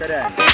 Jacaré.